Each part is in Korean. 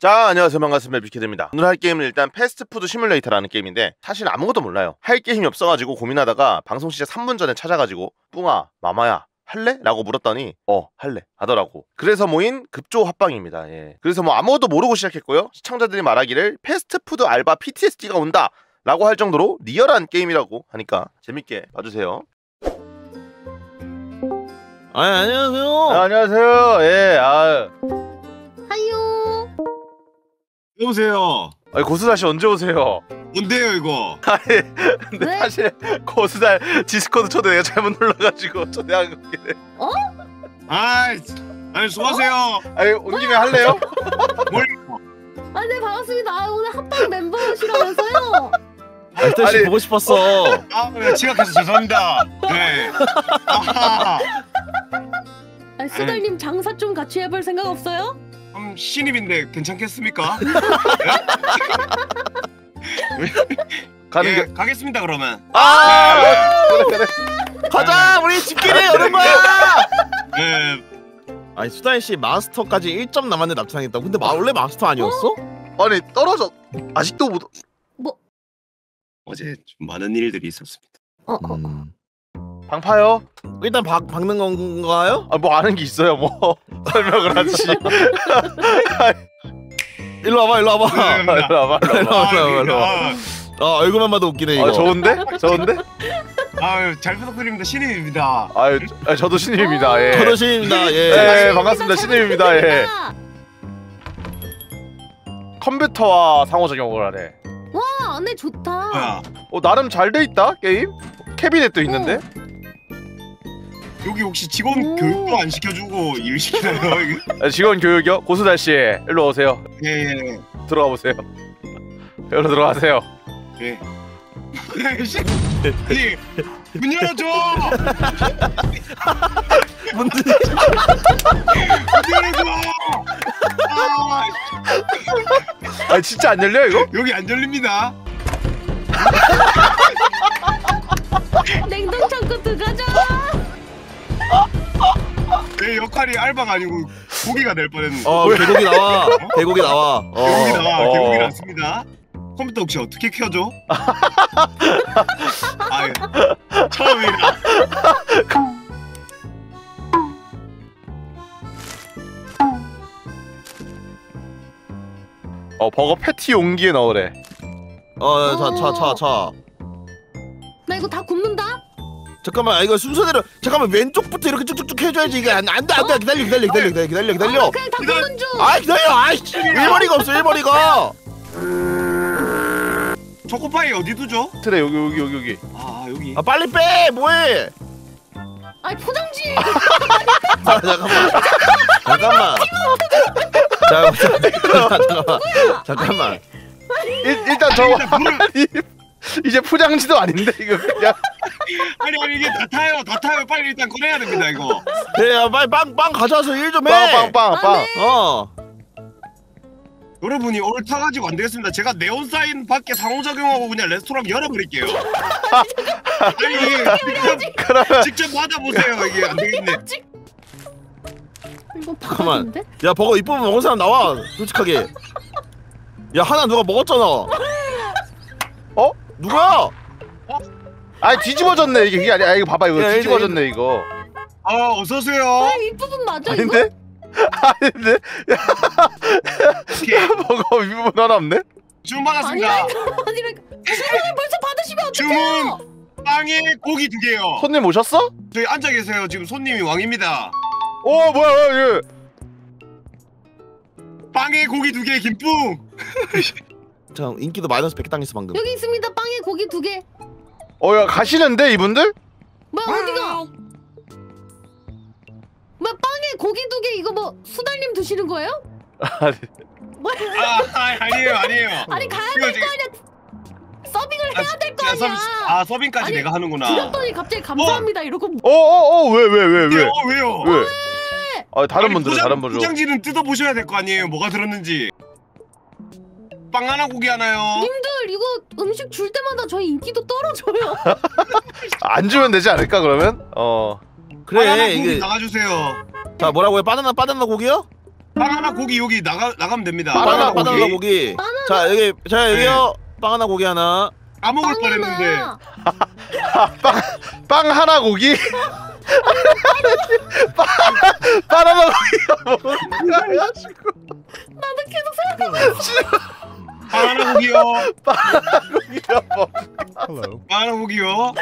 자 안녕하세요. 반갑습니다. 빅헤드입니다. 오늘 할 게임은 일단 패스트푸드 시뮬레이터라는 게임인데 사실 아무것도 몰라요. 할 게임이 없어가지고 고민하다가 방송 시작 3분 전에 찾아가지고 뿡아 마마야 할래? 라고 물었더니 어 할래. 하더라고. 그래서 모인 급조 합방입니다. 예. 그래서 뭐 아무것도 모르고 시작했고요. 시청자들이 말하기를 패스트푸드 알바 PTSD가 온다 라고 할 정도로 리얼한 게임이라고 하니까 재밌게 봐주세요. 아 안녕하세요. 아, 안녕하세요. 예 아, 하요. 여보세요. 아니, 고수달씨 언제 오세요 뭔데요 이거? 아니 근데 왜? 사실 고수달 디스코드 초대 내가 잘못 눌러가지고 초대한 거긴 해 아이, 아니 수고하세요. 아니 온 김에 할래요? 뭘? 아, 네 반갑습니다. 아, 오늘 합방 멤버시라면서요. 알뜰 씨 아니, 보고 싶었어. 아, 네, 지각해서 죄송합니다. 네. 아하, 아, 수달님 장사 좀 같이 해볼 생각 없어요? 음, 신입인데 괜찮겠습니까? 가는 예, 게 가겠습니다 그러면. 아! 네. 그래 그래 가자 우리 집끼리 여는 거야. 네. 아니 수다인 씨 마스터까지 1점 남았는데 납치당했다고. 근데 마, 원래 마스터 아니었어? 아니 떨어져 아직도 못 어제 좀 많은 일들이 있었습니다. 어, 어. 음. 방파요? 일단 박 박는 건가요? 아 뭐 아는 게 있어요 뭐 설명을 하지 일로 와봐 일로 와봐. 네. 일로 와봐 일로 와봐 일로 와봐 일로. 아, 어 얼굴만 봐도 웃기네 이거. 아 좋은데? 좋은데? 아유, 잘 부탁드립니다. 신입입니다. 아유 저- 아, 저도 신입입니다 예. 저도 신입니다. 예. 예, 반갑습니다. 신입입니다. 예. 컴퓨터와 상호 작용을 하네 와, 네 좋다. 어 나름 잘 돼 있다 게임? 캐비넷도 있는데? 여기 혹시 직원 오. 교육도 안 시켜주고 일 시키나요? 아, 직원 교육이요? 고수달 씨 일로 오세요 예, 예, 들어가 보세요 여기로 들어가세요 예. 예. 씨, 아니, 문 열어줘! 문 열어줘! 아, 아 진짜 안 열려 이거? 여기 안 열립니다. 냉동 창고 들어가자. 내 역할이 알바가 아니고 고기가 될 뻔했는데. 어 개고기 나와. 개고기 나와. 어. 개고기 나와. 어. 개고기 났습니다. 컴퓨터 혹시 어떻게 켜줘? 아, 예. 처음이라. 어 버거 패티 용기에 넣으래 어자자 자 자. 나 이거 다 굽는다. 잠깐만 아, 이거 순서대로 잠깐만 왼쪽부터 이렇게 쭉쭉쭉 해줘야지. 이게 안돼 안돼 안 돼. 기다려 기다려 기다려 기다려 기다려 기다려. 어, 그냥 다 기다려. 굽는 중. 아 기다려. 아이씨. 일머리가 없어 일머리가. 초코파이 어디 두죠? 트레 여기 여기 여기 여기. 아, 여기. 아 빨리 빼! 뭐해? 아, 포장지. 아, 잠깐만. 잠깐만. 자, 잠깐만. 잠깐만. 잠깐만. 일, 일단 저 일단 물을- 아니, 이제 포장지도 아닌데 이거 그냥 아니, 아니, 이게 다 타요. 다 타요. 빨리 일단 꺼내야 됩니다, 이거. 야 빨리 빵, 빵 가져와서 일 좀 해 빵빵빵빵 아, 네. 어 여러분이 오늘 타가지고 안 되겠습니다. 제가 네온 사인 밖에 상호작용하고 그냥 레스토랑 열어버릴게요. 아니, 이게 직접, 그러면 직접 받아보세요. 이게 안 되겠네. 이거 잠깐만. 야 버거 이쁘면 먹은 사람 나와 솔직하게 야 하나 누가 먹었잖아 어? 누구야? 아니 뒤집어졌네 이게 이게 아니야 이거 봐봐 이거 야, 뒤집어졌네 이거 아, 어서 오세요. 아, 이 부분 맞아 이거? 아닌데? 아닌데? 오케이. 버거 위부분 하나 없네? 주문 아니, 받았습니다. 아니, 아니, 주문을 벌써 받으시면 주문 어떡해요? 빵에 고기 두 개요. 손님 오셨어? 저희 앉아 계세요. 지금 손님이 왕입니다. 오 뭐야 얘 빵에 고기 두 개 김뿡. 자 인기도 마이너스 100개 당했어 방금 여기 있습니다. 빵에 고기 두 개. 어야 가시는데 이분들? 뭐야 어디가? 뭐야 빵에 고기 두 개 이거 뭐 수달님 드시는 거예요? 아니 뭐야? 아, 아 아니에요, 아니에요. 아니 가야 이거 될 지금- 거 아니야. 서빙을 아, 해야 될거 아, 아니야. 서비스, 아 서빙까지 아니, 내가 하는구나. 드렸더니 갑자기 감사합니다 이러고 어어어 왜 왜 왜 왜? 어, 왜요? 왜? 아 다른 아니, 포장- 다른 분들 포장지는 뜯어 보셔야 될 거 아니에요. 뭐가 들었는지. 빵 하나 고기 하나요. 님들 이거 음식 줄 때마다 저희 인기도 떨어져요. 안 주면 되지 않을까 그러면? 어빵 하나 그래 고기 이게 나가주세요. 자 뭐라고요? 바나나 바나나 고기요? 바나나 고기 여기 나가 나가면 됩니다. 바나나 바나나 바나나 고기. 자 여기 자 여기요. 바나나 고기 하나. 까먹을 뻔했는데. 바나나. 빵 하나 고기 빵 바나나 고기가 뭐야 나도 계속 생각하고 바 나나 고기요. 고기가 뭐 바나나 고기요.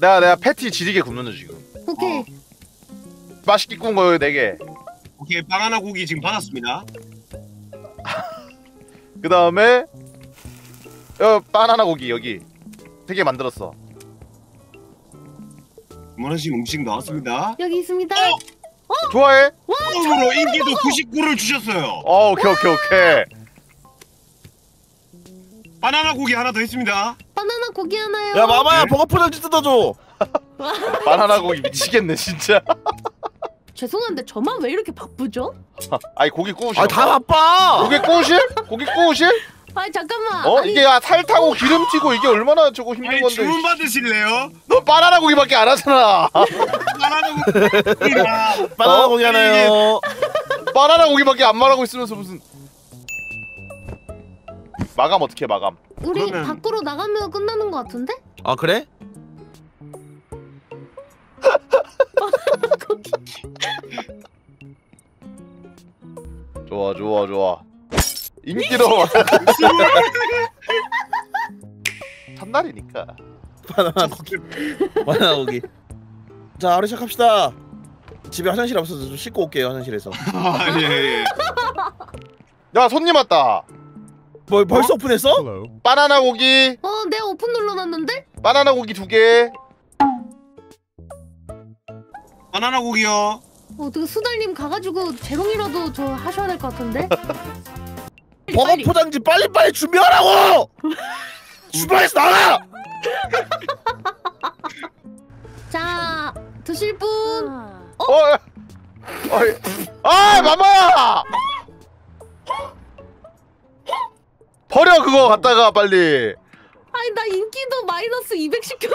내가 내가 패티 지리게 굽는 중 지금 오케이. 맛있게 구운 거 4개 오케이 바나나 고기 지금 받았습니다. 그 다음에 어 바나나 고기 여기 세 개 만들었어 원하신 음식 나왔습니다. 여기 있습니다. 좋아해? 처음으로 인기도 99를 주셨어요. 어 오케이 오케이 오케이 바나나 고기 하나 더 있습니다. 바나나 고기 하나요. 야 마마야 네. 버거 포장지 뜯어줘. 바나나 고기 미치겠네 진짜 죄송한데 저만 왜 이렇게 바쁘죠? 아니 고기 구우실 아 다 바빠. 고기 구우실? 고기 구우실? 아니 잠깐만. 어? 아니, 이게 야, 살 타고 기름 튀고 이게 얼마나 저거 힘든 아니 건데 주문 받으실래요? 너 바나나 고기밖에 안 하잖아 바나나 고기가 바나나 어? 고기 하나요. 바나나 고기밖에 안 말하고 있으면서 무슨 마감 어떻게 해 마감 우리 그러면- 밖으로 나가면 끝나는 것 같은데? 아 그래? 고기. 좋아 좋아 좋아 인기로 첫날이니까 바나나 고기. 바나나 고기. 자 하루 시작합시다. 집에 화장실 없어서 좀 씻고 올게요 화장실에서. 아, 예, 예. 야 손님 왔다 뭐 벌써 오픈했어? 바나나 고기 어, 내가 오픈 눌러놨는데? 바나나 고기 두개 바나나 고기요. 어, 어떻게 수달님 가가지고 재롱이라도 저 하셔야 될 것 같은데? 버거 빨리. 포장지 빨리빨리 준비하라고! 주방에서 나가! 자, 드실 분. 어? 어이. 아 마마야 버려 그거 갖다가 빨리 아니 나 인기도 마이너스 200 시켜.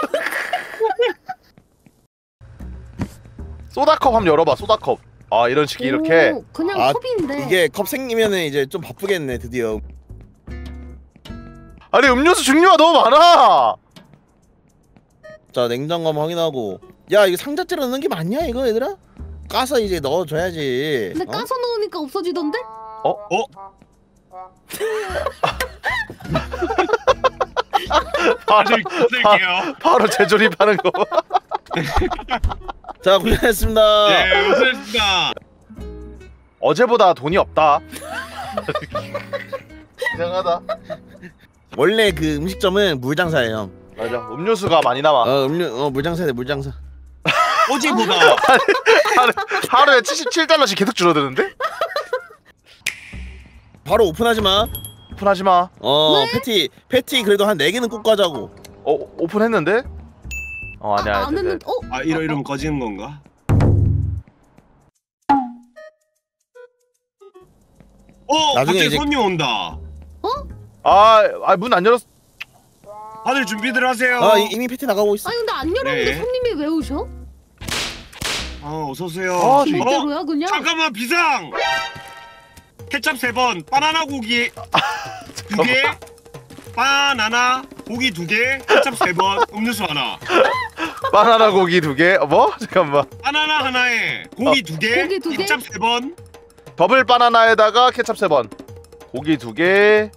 소다컵 한번 열어봐 소다컵 아 이런 식이 이렇게 오, 그냥 아, 컵인데. 이게 컵 생기면은 이제 좀 바쁘겠네 드디어. 아니 음료수 종류가 너무 많아 자 냉장고 한번 확인하고. 야 이거 상자째로 넣는 게 맞냐 이거 얘들아? 까서 이제 넣어줘야지. 근데 어? 까서 넣으니까 없어지던데? 바늘 끊을게요. 바로 재조립하는 거 자 고생했습니다. 네, 고생했습니다. 어제보다 돈이 없다 이상하다 원래 그 음식점은 물장사예요. 맞아 음료수가 많이 나와 어 음료 어 물장사네 물장사. 어제보다 하루, 하루에 77달러씩 계속 줄어드는데? 바로 오픈하지 마. 오픈하지 마 어 왜? 패티 패티 그래도 한네 개는 꼭 가자고. 어, 오픈했는데? 어 아니야 아, 안 했는데. 어? 아 이러 이러면 꺼지는 건가? 어, 나중에 갑자기 이제- 손님 온다. 아문 안 열었 다들 준비들 하세요. 아 이- 이미 패티 나가고 있어. 아니 근데 안 열었는데 네. 손님이 왜 오셔? 아, 어서 오세요. 아, 어, 이대로야 그냥? 잠깐만 비상. 케첩 세 번, 바나나 고기 두 개, 바나나 고기 두 개, 케첩 세 번, 음료수 하나. 바나나 고기 두 개 어, 뭐? 잠깐만 바나나 하나에 고기 두 개, 고기 두 개? 케첩 세 번. 더블 바나나에다가 케찹 세 번 고기 두 개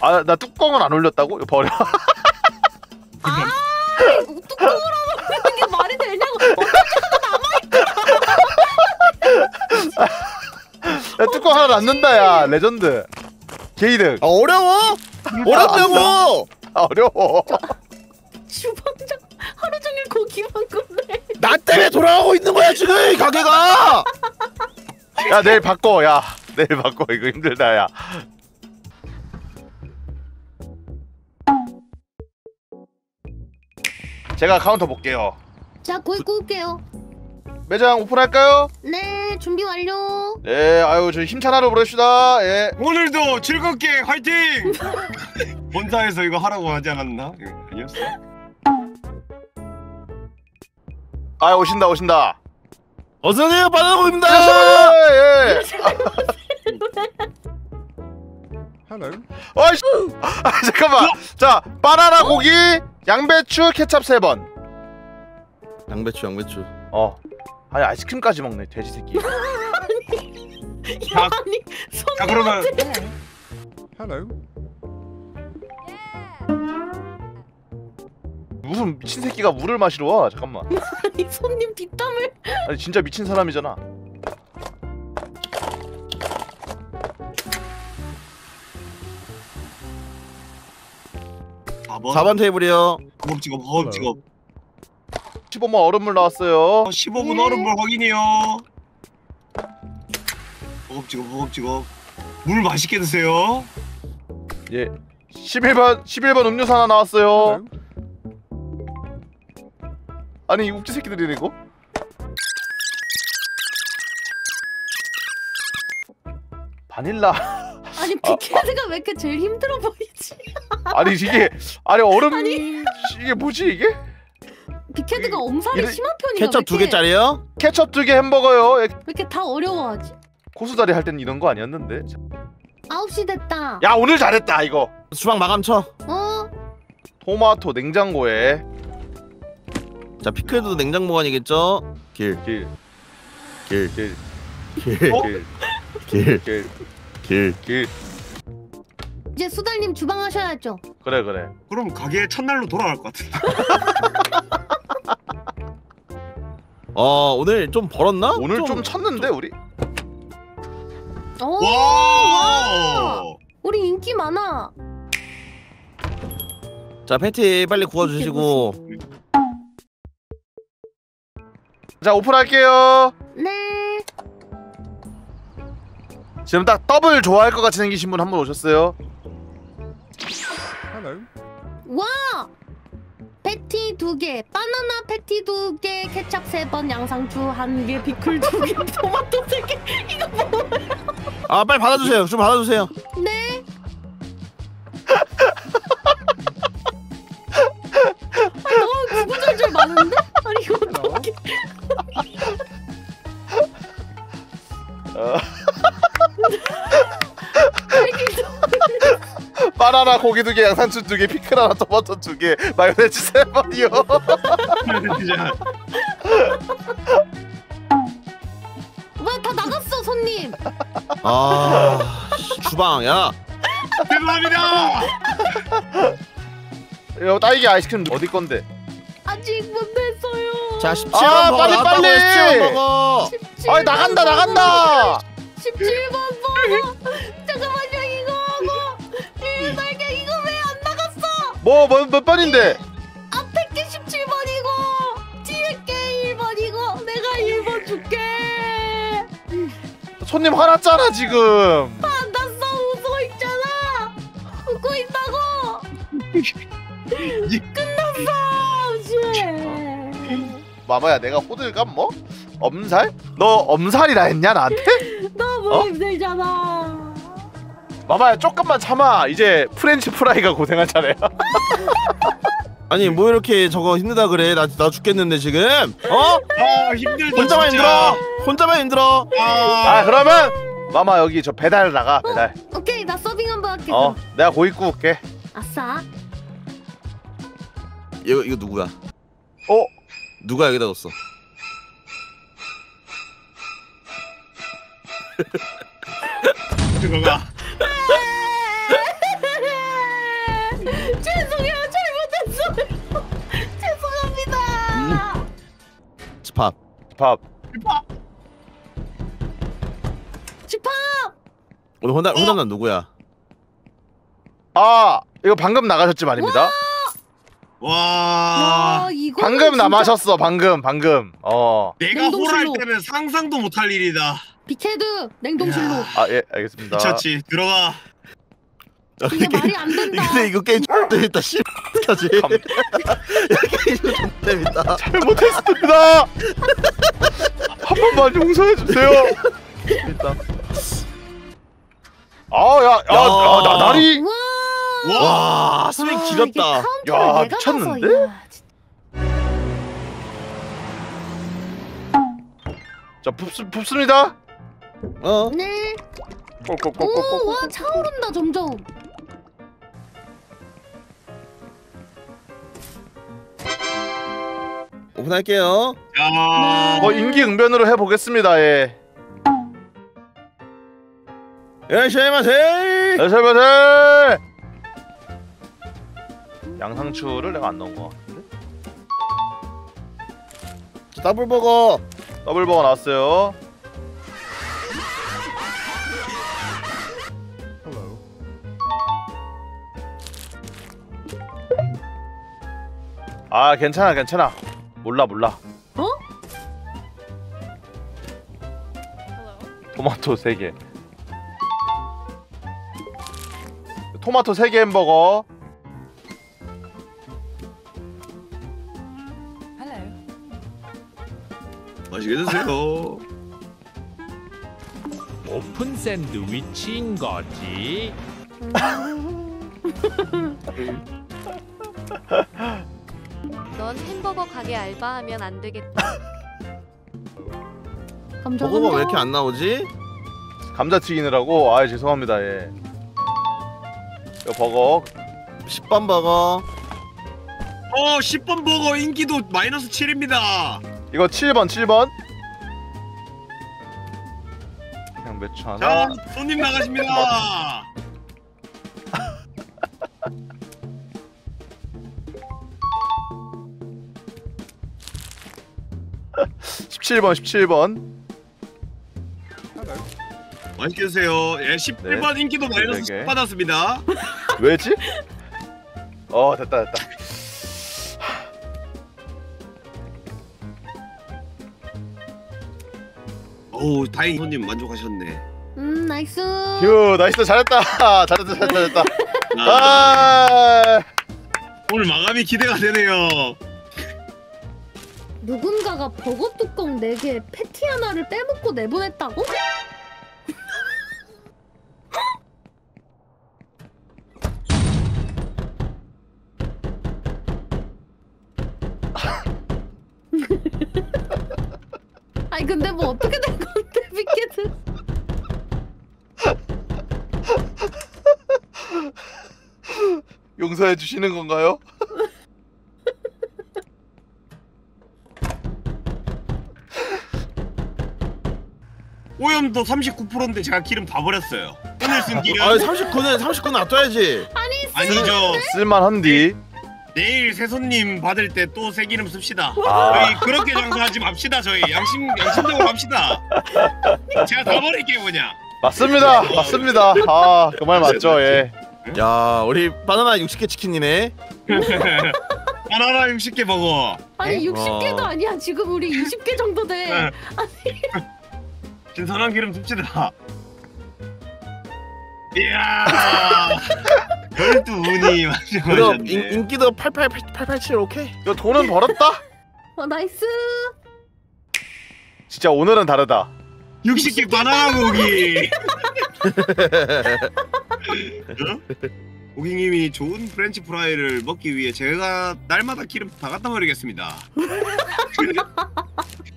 아 나 뚜껑은 안 올렸다고? 이거 버려 아, 야 뚜껑 하나 남는다 야 레전드 게이득 아 어려워? 어렵다고. 아, 어려워 주방장 하루 종일 고기만 굽네. 나 때문에 돌아가고 있는 거야 지금 이 가게가. 야 내일 바꿔 야 내일 바꿔 이거 힘들다 야 제가 카운터 볼게요 자, 고기 구울게요. 매장 오픈할까요? 네, 준비 완료. 네 아유 저희 힘찬 하루 보냅시다 예 오늘도 즐겁게 화이팅! 본사에서 이거 하라고 하지 않았나? 이거 아니었어? 아 오신다 오신다. 어서 오세요 바나나고입니다 예, 예. Hello. 어이씨. 아 잠깐만. 자 바나나 고기, 양배추, 케찹 세 번. 양배추 양배추 어. 아니 아이스크림까지 먹네 돼지 새끼. 야, 자, 아니 손 자 그러면 Hello. 무슨 미친 새끼가 물을 마시러 와? 잠깐만. 아니 손님 뒷담을 아니 진짜 미친 사람이잖아. 아, 4번 4번 테이블이요 허겁지겁 허겁지겁 15번 얼음물 나왔어요. 15분 예. 얼음물 확인이요 허겁지겁 허겁지겁 물 맛있게 드세요 예. 11번 11번 음료수 하나 나왔어요. 아니 이 웃지 새끼들이네 이거. 바닐라 아니 빅헤드가 왜 이렇게 제일 힘들어 보이지? 아니 이게 아니 얼음 이게 뭐지 이게 빅헤드가 엄살이 이래- 심한 편이야. 케첩 두 개짜리요? 케첩 두 개 햄버거요. 예, 왜 이렇게 다 어려워하지? 고수다리 할 땐 이런 거 아니었는데. 9시 됐다. 야 오늘 잘했다 이거. 주방 마감 쳐자 어? 토마토 냉장고에. 피클도 냉장 보관이겠죠? 길, 길. 길, 길, 어? 길, 길, 길, 길. 길. 이제 수달님 주방 하셔야죠. 그래 그래. 그럼 가게 첫날로 돌아갈 것 같은데 어 오늘 좀 벌었나? 오늘 좀 쳤는데 우리 오, 와 우리 인기 많아. 자 패티 빨리 구워주시고 자 오픈할게요 네. 지금 딱 더블 좋아할 것 같이 생기신 분 한 분 오셨어요 Hello. 와! 패티 두 개, 바나나 패티 두 개, 케찹 세 번, 양상추 한 개, 피클 두 개, 토마토 세 개. 이거 뭐? 아 빨리 받아주세요 좀 받아주세요 네. 아, 너무 구구절절 많은데? 아니 이거 어떻게? 바나나 고기 두 개, 양상추 두 개, 피클 하나, 토마토 두 개, 마요네즈 세 번이요. 진짜 왜다 나갔어 손님? 아 씨, 주방 야 죄송합니다 이거 딸기 아이스크림 어디 건데? 아직 못 냈어요. 자 17번 아, 먹어 빨리, 나왔다고 빨리! 17번 먹어 17아 나간다 번 나간다. 17번 번호. 잠깐만요 뭐몇 몇 번인데? 앞에 게 17번이고 뒤에 게 1번이고 내가 1번 줄게. 손님 화났잖아 지금. 안났어 웃고 있잖아. 웃고 있다고. 끝났어. 씨. 마마야 내가 호들갑 뭐? 엄살? 너 엄살이라 했냐 나한테? 너무 어? 힘들잖아. 마마야 조금만 참아. 이제 프렌치 프라이가 고생할 차례야. 아니 뭐 이렇게 저거 힘들다 그래 나, 나 죽겠는데 지금 어? 아 힘들다 혼자만 진짜. 힘들어 혼자만 힘들어 아 아, 그러면 마마 여기 저 배달 나가 배달. 오케이 나 서빙 한번 할게. 어 그럼. 내가 고기 구울게. 아싸. 이거 이거 누구야 어? 누가 여기다 뒀어 그거가 집합 밥. 집합 오늘 혼자 혼자만 누구야 아 이거 방금 나가셨지 말입니다. 와와 이거 방금 남아셨어 방금 방금. 어. 내가 냉동실로. 홀할 때는 상상도 못할 일이다 빅헤드 냉동실로 야. 아예 알겠습니다. 미쳤지 들어가 이게 말이 안 된다 근데 이거 게임 재밌다 씨 켜지 감- 게임 좀 재밌다 잘못했습니다. 한 번만 용서해 주세요. 일단. 아야야 야 야. 나다리. 와와 스윙 아, 길었다 야, 미쳤는데? 가서, 야. 자 붓습니다 어 네. 오, 와 차오른다 점점. 오픈할게요. 자, 어 인기응변으로 해보겠습니다 예. 열심히 마세! 여설버들 양상추를 내가 안 넣은 거 같은데? 더블버거. 더블버거 나왔어요. 아 괜찮아 괜찮아 몰라 몰라 어? 토마토 3개 토마토 3개 햄버거 맛있게 드세요. 오픈 샌드위치인 거지. 넌 햄버거 가게 알바하면 안 되겠다. 감자 버거가 왜 감자. 이렇게 안 나오지? 감자 튀기느라고 아 죄송합니다 예 이거 버거 10번 버거 어, 10번 버거 인기도 마이너스 7입니다. 이거 7번 7번 그냥 자, 하나 손님 나가십니다. 17번 17번 Hello. 맛있게 드세요. 예, 11번 인기도 마이너스 네 개. 10 받았습니다. 왜지? 어 됐다 됐다 어우, 다행히 손님 만족하셨네. 음 nice. 휴 nice 잘했다 잘했다 잘했다 잘했다 아, 아 오늘 마감이 기대가 되네요. 누군가가 버거 뚜껑 4개 패티 하나를 빼먹고 내보냈다고? 아니 근데 뭐 어떻게 된 건데 빅헤드 용서해 주시는 건가요? 오염도 39%인데 제가 기름 다 버렸어요. 오늘 쓴 기름 아 39는 39는 놔둬야지 아니죠. 쓸만한디 내일 새 손님 받을 때 또 새 기름 씁시다. 아 저희 그렇게 장사하지 맙시다. 저희 양심 양심적으로 합시다. 제가 다 버릴게요 그냥. 맞습니다 맞습니다 아 그 말 맞죠 예 야 우리 바나나 60개 치킨이네 바나나 60개 먹어. 아니 에? 60개도 와. 아니야 지금 우리 20개 정도 돼 네. 신선한 기름 씁시다. 이야. 별두 운이 그럼. 인, 인기도 88 887 오케이 이거 돈은 벌었다 어 나이스 진짜 오늘은 다르다 60개 바나나 고기. 어? 고객님이 좋은 프렌치 프라이를 먹기 위해 제가 날마다 기름 다 갖다 버리겠습니다.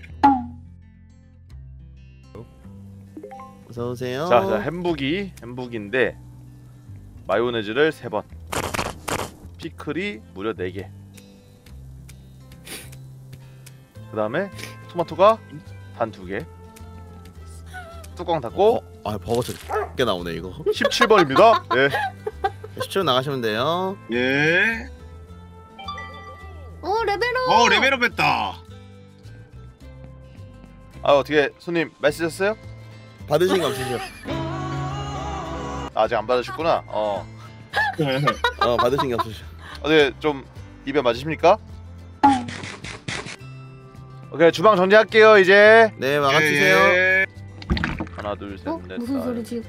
어서 오세요 자, 자 햄부기 햄부기인데 마요네즈를 3번 피클이 무려 4개 그 다음에 토마토가 단 2개 뚜껑 닫고 어? 아 버거 저게 나오네 이거 17번입니다 예. 10초 나가시면 돼요 예. 어 레벨업 어 레벨업 했다. 아 어떻게 손님 맛있으셨어요? 받으신 거 없으시죠? 아직 안 받으셨구나 어 어 받으신 게 없으시죠? 어떻게 좀 입에 맞으십니까? 오케이 주방 정리할게요 이제 네 막아주세요 예. 하나 어? 둘셋넷 무슨 소리지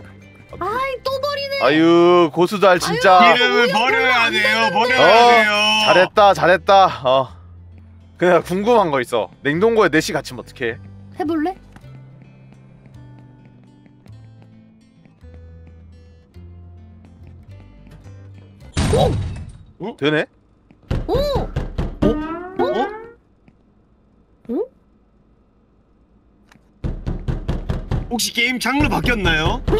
아이 또 버리네 아유 고수달 진짜 기름을 버려야 돼요. 버려야 어, 돼요. 잘했다 잘했다 어 그냥 궁금한 거 있어 냉동고에 넷이 갇히면 어떡해 해볼래? 되네? 오! 어? 혹시 게임 장르 바뀌었나요?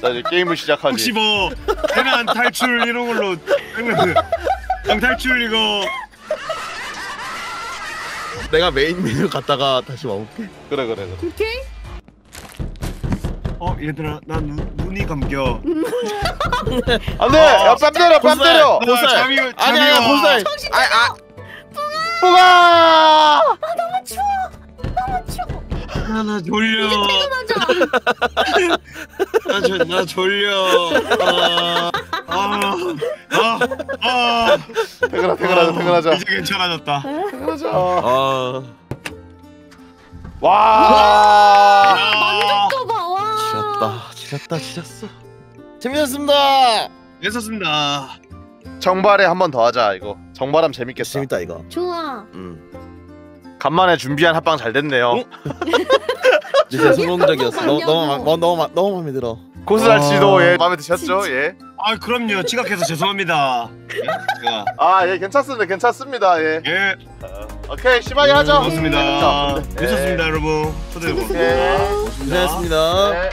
자 이제 게임을 시작하지. 혹시 뭐 해난 탈출 이런 걸로 방탈출 이거 내가 메인 메뉴 갔다가 다시 와볼게. 그래 그래 그래. 오케이. 어 얘들아 나 눈, 눈이 감겨 안돼. 야 뺨 때려 뺨. 때려. 나 보살. 잠이 아니 아니야 잠이 와. 보살. 정신 아, 아. 뿡아. 너무 추워. 너무 추워. 아, 나 졸려 퇴근하자. 나, 저, 나 졸려 아, 아, 아, 아. 퇴근하 퇴근하자 퇴근하자. 이제 괜찮아졌다 퇴근하자. 아. 와. 아, 만족도. 지렸다 지렸다 지렸어. 재밌었습니다. 됐었습니다 정발에 한 번 더 하자 이거. 정발하면 재밌겠다. 재밌다 이거. 좋아. 음. 간만에 준비한 합방 잘 됐네요. 응? 진짜 성공적이었어. 너무 맞냐고. 너무 마- 너무 너무 마- 너무 마음에 들어. 고스랄 아. 씨도 예 마음에 드셨죠? 예. 아 그럼요 지각해서 죄송합니다 예? 제가 아예 괜찮습니다 괜찮습니다 예. 예 오케이 심하게 하죠. 고맙습니다 자, 네. 미쳤습니다 여러분 초대해고 예. 고생했습니다. 네.